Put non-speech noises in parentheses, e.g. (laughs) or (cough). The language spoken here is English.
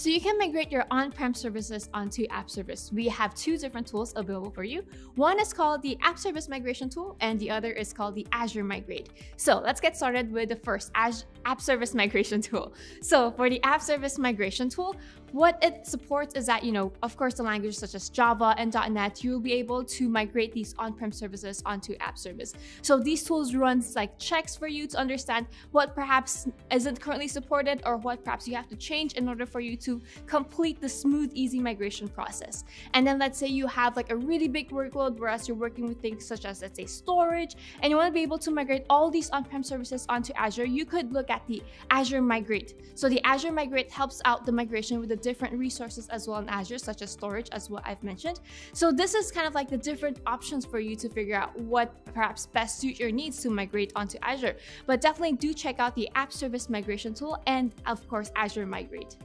So you can migrate your on-prem services onto App Service. We have two different tools available for you. One is called the App Service Migration Tool and the other is called the Azure Migrate. So let's get started with the first App Service (laughs) Migration Tool. So for the App Service Migration Tool, what it supports is that, you know, of course, the languages such as Java and .NET, you'll be able to migrate these on-prem services onto app service. So these tools runs like checks for you to understand what perhaps isn't currently supported or what perhaps you have to change in order for you to complete the smooth, easy migration process. And then let's say you have like a really big workload, whereas you're working with things such as, let's say, storage, and you want to be able to migrate all these on-prem services onto Azure, you could look at the Azure Migrate. So the Azure Migrate helps out the migration with the different resources as well in Azure, such as storage, as what I've mentioned. So this is kind of like the different options for you to figure out what perhaps best suit your needs to migrate onto Azure. But definitely do check out the App Service Migration tool and of course Azure Migrate.